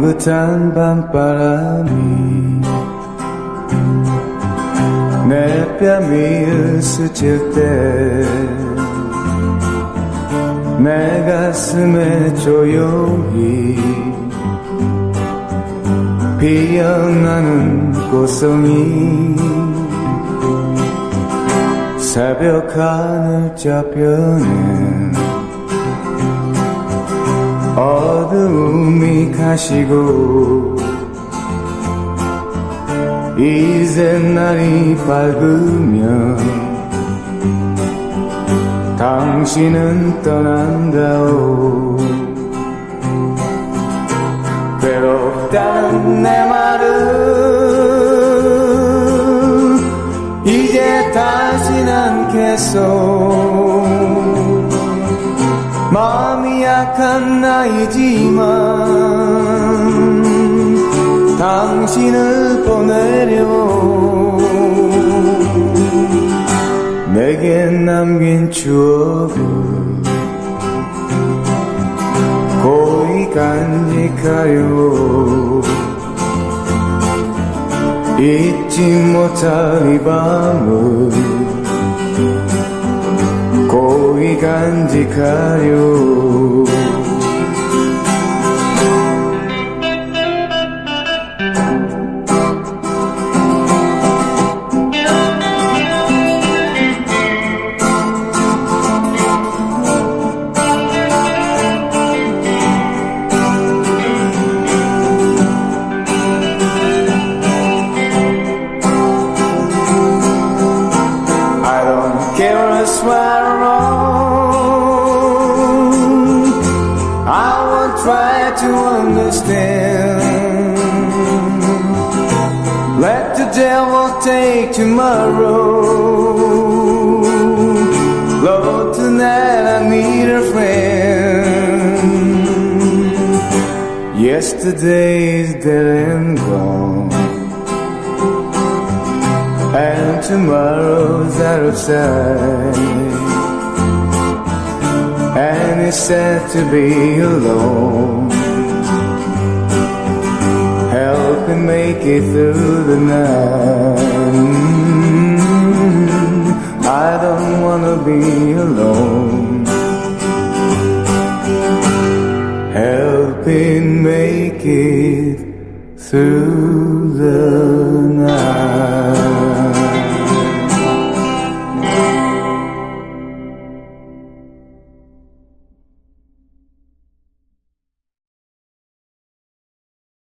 따뜻한 밤바람이 내 뺨을 스칠 때 내 가슴에 조용히 피어나는 꽃송이 새벽 하늘 저편에 어두움이 가시고 이제 날이 밝으면 당신은 떠난다오. 괴롭다는 내 말은 이제 다신 않겠소 마음이 약한 나이지만 당신을 보내려 내게 남긴 추억을 고이 간직하려 잊지 못할 이 밤을 고이 간직하려 to understand. Let the devil take tomorrow. Lord, tonight I need a friend. Yesterday is dead and gone and tomorrow's out of sight. And it's sad to be alone. make it through the night. I don't wanna be alone. Helping make it through the night.